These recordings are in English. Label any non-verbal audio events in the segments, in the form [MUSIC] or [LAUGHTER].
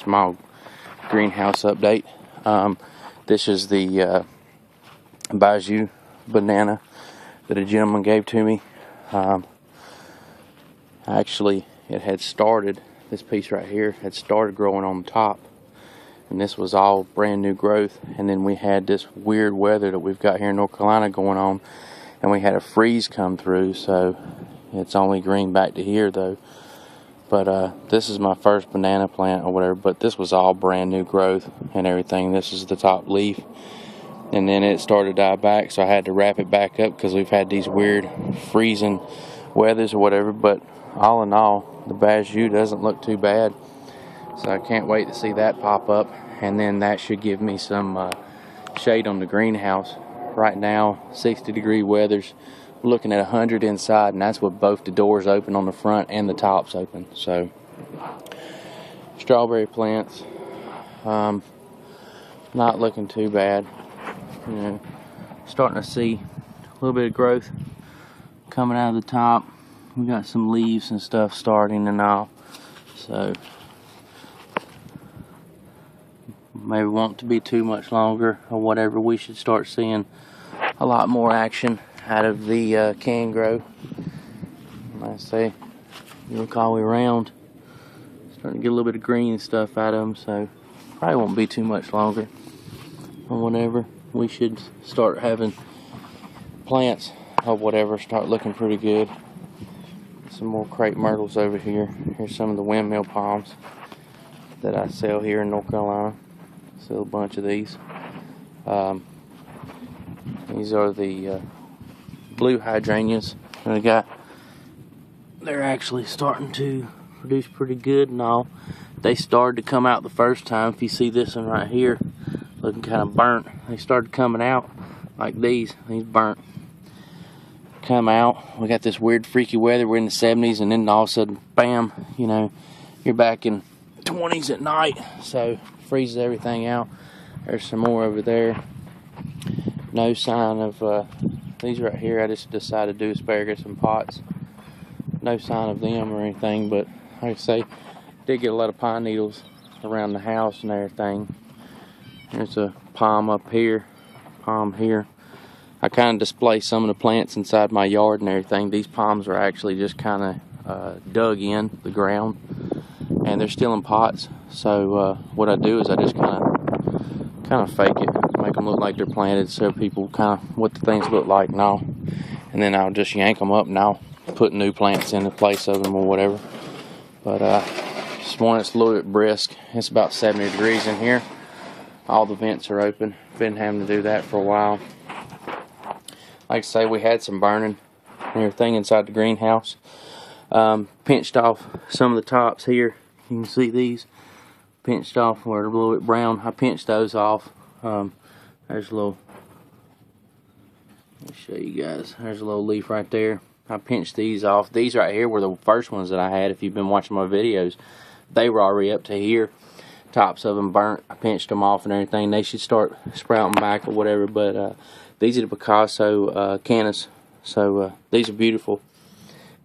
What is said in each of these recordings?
small greenhouse update. Um, this is the uh, Basjoo banana that a gentleman gave to me. Um, actually, it had started, this piece right here had started growing on the top. And this was all brand new growth. And then we had this weird weather that we've got here in North Carolina going on. And we had a freeze come through, so it's only green back to here though. But uh, this is my first banana plant or whatever. But this was all brand new growth and everything. This is the top leaf. And then it started to die back, so I had to wrap it back up because we've had these weird freezing weathers or whatever. But all in all, the Basjoo doesn't look too bad. So I can't wait to see that pop up. And then that should give me some uh, shade on the greenhouse. Right now, 60 degree weathers looking at 100 inside, and that's with both the doors open on the front and the tops open. So, strawberry plants, um, not looking too bad. You know, starting to see a little bit of growth coming out of the top. We got some leaves and stuff starting and all. So, maybe won't to be too much longer or whatever. We should start seeing a lot more action out of the uh, can grow. I say, you look all the way around, starting to get a little bit of green stuff out of them, so probably won't be too much longer or whatever. We should start having plants or whatever start looking pretty good. Some more crepe myrtles over here. Here's some of the windmill palms that I sell here in North Carolina. Sell a bunch of these. Um, these are the uh, blue hydrangeas that I got. They're actually starting to produce pretty good and all. They started to come out the first time. If you see this one right here, looking kind of burnt, they started coming out like these. These burnt. Come out. We got this weird, freaky weather. We're in the 70s, and then all of a sudden, bam, you know, you're back in 20s at night. So, freezes everything out. There's some more over there. No sign of uh, these right here, I just decided to do asparagus and pots. No sign of them or anything, but like I say, did get a lot of pine needles around the house and everything. There's a palm up here, palm here. I kind of display some of the plants inside my yard and everything. These palms are actually just kind of uh, dug in the ground, and they're still in pots. So uh, what I do is I just kind of kind of fake it make them look like they're planted so people kind of what the things look like now. And then I'll just yank them up and I'll put new plants in the place of them or whatever. But uh, this morning it's a little bit brisk. It's about 70 degrees in here. All the vents are open. Been having to do that for a while. Like I say, we had some burning and everything inside the greenhouse. Um, pinched off some of the tops here. You can see these pinched off where they're a little bit brown. I pinched those off. Um, there's a little, let me show you guys. There's a little leaf right there. I pinched these off. These right here were the first ones that I had. If you've been watching my videos, they were already up to here. Tops of them burnt. I pinched them off and everything. They should start sprouting back or whatever. But uh, these are the Picasso uh, cannas. So uh, these are beautiful.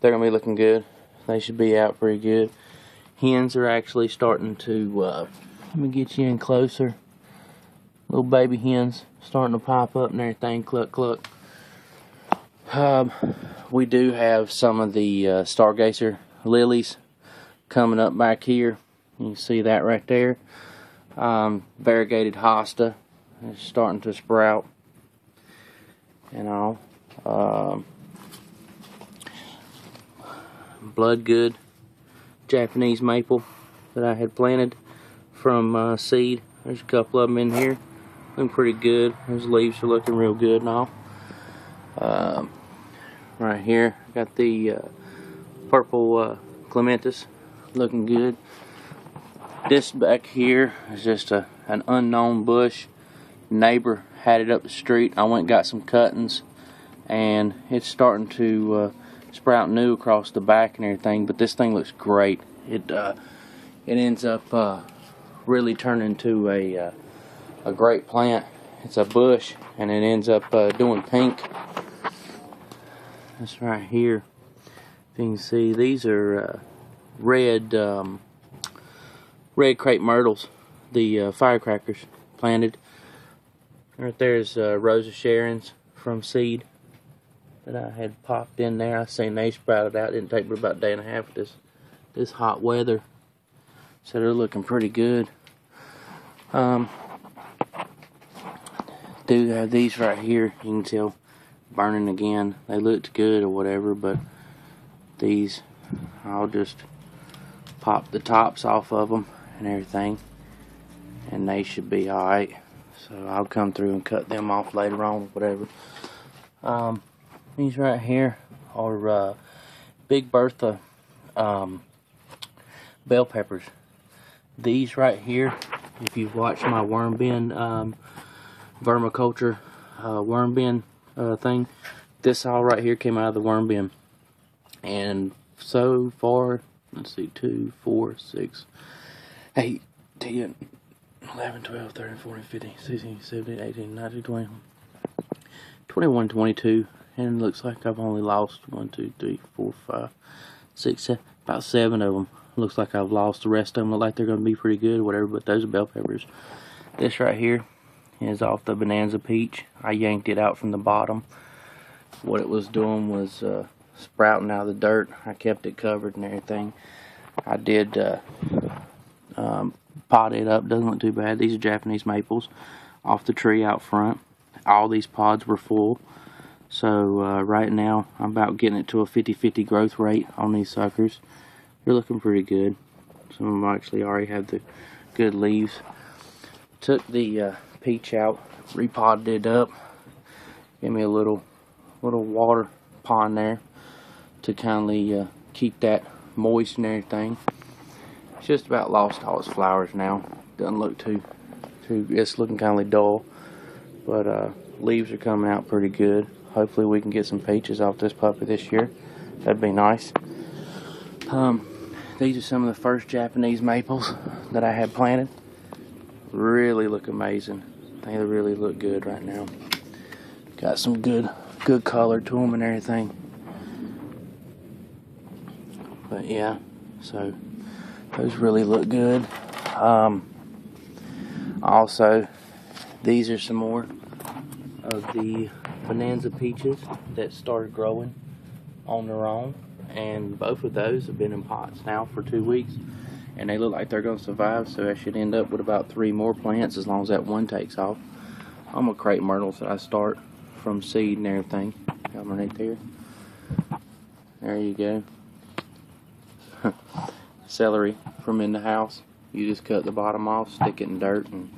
They're going to be looking good. They should be out pretty good. Hens are actually starting to, uh, let me get you in closer little baby hens starting to pop up and everything cluck cluck. Um, we do have some of the uh, stargazer lilies coming up back here. You can see that right there. Um, variegated hosta is starting to sprout and all. Um, bloodgood Japanese maple that I had planted from uh, seed. There's a couple of them in here looking pretty good. Those leaves are looking real good now. Um, right here, got the uh, purple uh, clematis looking good. This back here is just a, an unknown bush. Neighbor had it up the street. I went got some cuttings, and it's starting to uh, sprout new across the back and everything. But this thing looks great. It uh, it ends up uh, really turning into a uh, a great plant. It's a bush and it ends up uh, doing pink. That's right here. If you can see, these are uh, red um, red crepe myrtles, the uh, firecrackers planted. Right there's uh, Rose of Sharon's from seed that I had popped in there. I seen they sprouted out. It Didn't take but about a day and a half this this hot weather. So they're looking pretty good. Um, do have these right here. You can tell burning again. They looked good or whatever, but these I'll just pop the tops off of them and everything, and they should be all right. So I'll come through and cut them off later on, whatever. Um, these right here are uh, Big Bertha um, bell peppers. These right here, if you've watched my worm bin um, vermiculture uh, worm bin uh, thing, this all right here came out of the worm bin. And so far, let's see, 2, 4, 6, 8, 10, 11, 12, 13, 14, 15, 16, 17, 18, 19, 20, 21, 22. And it looks like I've only lost 1, 2, 3, 4, 5, 6, 7, about 7 of them. Looks like I've lost the rest of them. Look like they're going to be pretty good, whatever, but those are bell peppers. This right here is off the Bonanza Peach. I yanked it out from the bottom. What it was doing was uh, sprouting out of the dirt. I kept it covered and everything. I did uh, um, pot it up. Doesn't look too bad. These are Japanese maples off the tree out front. All these pods were full. So uh, right now I'm about getting it to a 50-50 growth rate on these suckers. They're looking pretty good. Some of them actually already have the good leaves. Took the uh, peach out, repotted it up. Gave me a little little water pond there to kindly uh, keep that moist and everything. It's just about lost all its flowers now. Doesn't look too too. It's looking kind of dull, but uh, leaves are coming out pretty good. Hopefully we can get some peaches off this puppy this year. That'd be nice. Um, these are some of the first Japanese maples that I had planted. Really look amazing. They really look good right now. Got some good good color to them and everything. But yeah, so those really look good. Um, also, these are some more of the Bonanza peaches that started growing on their own and both of those have been in pots now for two weeks and they look like they're going to survive so I should end up with about three more plants as long as that one takes off. I'm a crepe myrtles that I start from seed and everything. Got right there? There you go. [LAUGHS] Celery from in the house. You just cut the bottom off stick it in dirt and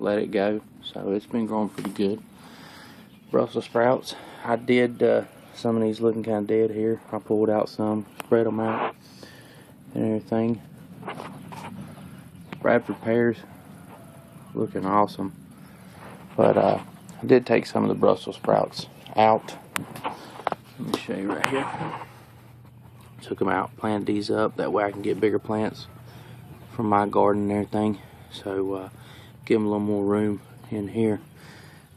let it go. So it's been growing pretty good. Brussels sprouts. I did uh, some of these looking kind of dead here. I pulled out some, spread them out, and everything. Bradford pears, looking awesome. But uh, I did take some of the Brussels sprouts out. Let me show you right here. Took them out, planted these up. That way I can get bigger plants from my garden and everything. So uh, give them a little more room in here.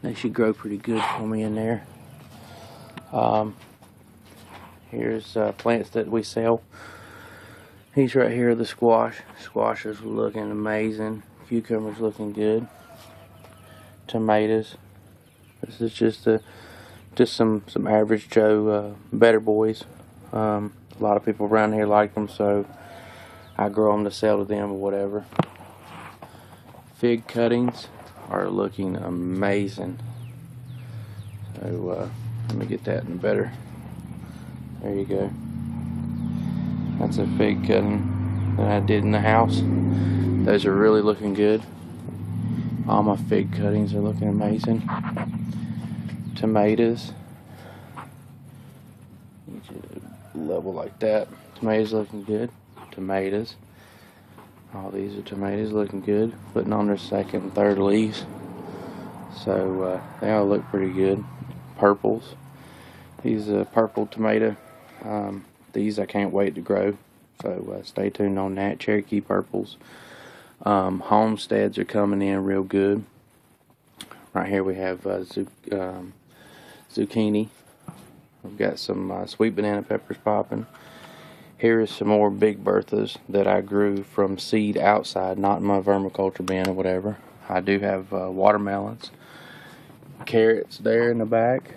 They should grow pretty good for me in there. Um, here's uh, plants that we sell. These right here the squash. Squash is looking amazing. Cucumbers looking good. Tomatoes. This is just a just some some average Joe uh, better boys. Um, a lot of people around here like them, so I grow them to sell to them or whatever. Fig cuttings are looking amazing. So uh, let me get that in better. There you go. That's a fig cutting that I did in the house. Those are really looking good. All my fig cuttings are looking amazing. Tomatoes. Level like that. Tomatoes looking good. Tomatoes. All these are tomatoes looking good. Putting on their second and third leaves. So uh, they all look pretty good purples. These are purple tomato. Um, these I can't wait to grow. So uh, stay tuned on that. Cherokee purples. Um, homesteads are coming in real good. Right here we have uh, zu um, zucchini. We've got some uh, sweet banana peppers popping. Here is some more big Berthas that I grew from seed outside, not in my vermiculture bin or whatever. I do have uh, watermelons, carrots there in the back.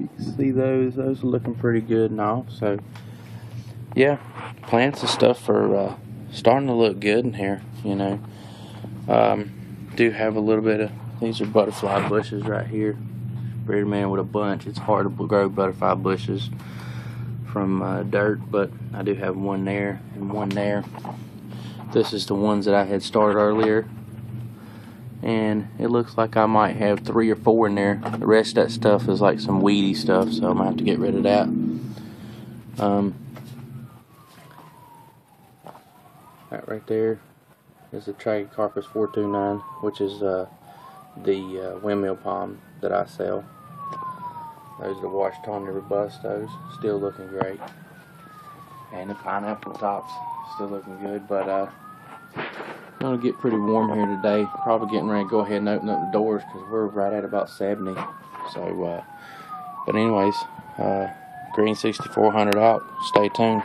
You can see those; those are looking pretty good now. So, yeah, plants and stuff are uh, starting to look good in here. You know, um, do have a little bit of these are butterfly bushes right here. Bearded man with a bunch. It's hard to grow butterfly bushes from uh, dirt, but I do have one there and one there. This is the ones that I had started earlier. And it looks like I might have three or four in there. The rest of that stuff is like some weedy stuff, so I'm gonna have to get rid of that. Um, that right there is the Trachycarpus fortunei, which is uh, the uh, windmill palm that I sell. Those are the Washington Robustos, still looking great. And the pineapple tops, still looking good. But uh, gonna get pretty warm here today. Probably getting ready to go ahead and open up the doors because we're right at about 70. So, uh, but anyways, uh, Green 6400 out. Stay tuned.